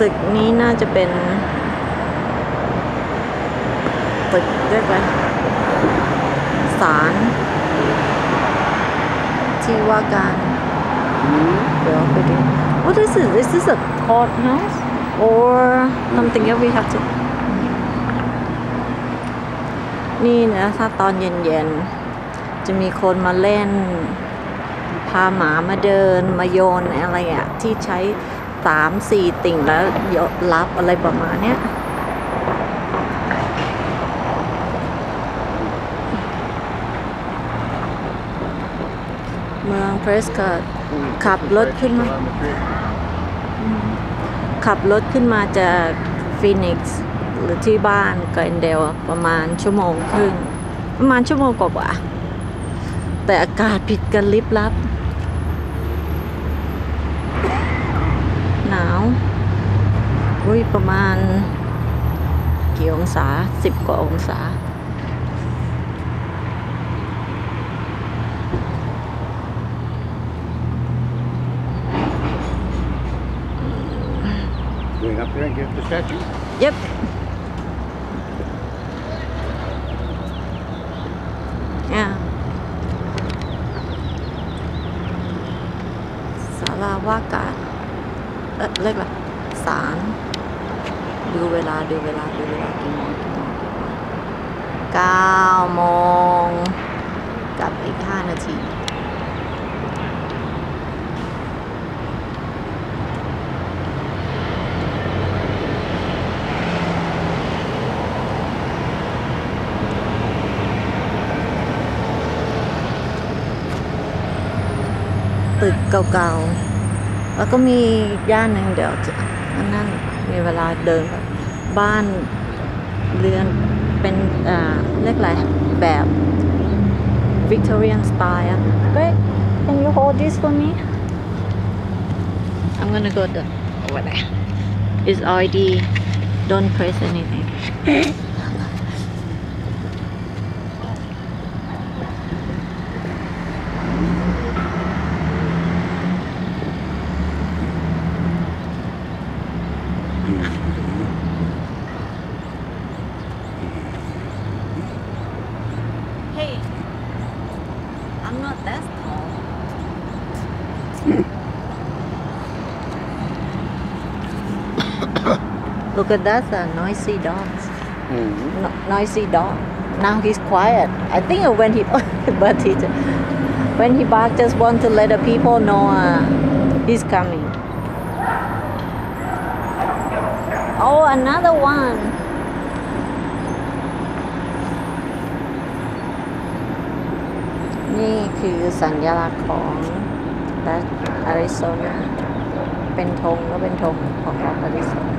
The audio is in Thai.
ตึกนี้น่าจะเป็น ตึกเรียกว่าศาลที่ว่าการเดี๋ยวไปดู What is this? Is this a courthouse or something that we have to นี่นะถ้าตอนเย็นๆ จะมีคนมาเล่น พาหมามาเดินมาโยนอะไรอะที่ใช้ สามสี่ติ่งแล้วยนรับอะไรประมาณเนี้ยเมืองเพรสก็ขับรถขึ้นมา ขับรถขึ้นมาจากฟีนิกซ์หรือที่บ้านกอนเดลประมาณชั่วโมงครึ่ง ประมาณชั่วโมงกว่า แต่อากาศผิดกันลิบลับ หนาวอุ้ย ประมาณ กี่องศาสิบกว่าองศา Going up there and get the statue. Yep. Yeah. ศาลาว่าการ เอ๊ะเรียกอะไรศาล ดูเวลาดูเวลาดูเวลากี่โมงกี่โมงกี่โมงเก้าโมงกับอีกห้านาทีตึกเก่าๆ แล้วก็มีย่านหนึ่งเดี๋ยวจะอันนั่น มีเวลาเดินบ้านเรือนเป็นอ่าเรียกอะไรแบบ Victorian style อะ Greg can you hold this for me I'm gonna go the over there it's already don't press anything Look at that, a noisy dog. Mm-hmm. No, noisy dog. Now he's quiet. I think when he, but he, when he bark, just want to let the people know uh, he's coming. Oh, another one. นี่คือสัญลักษณ์ของรัฐอาริโซนา เป็นธงก็เป็นธงของรัฐอาริโซนา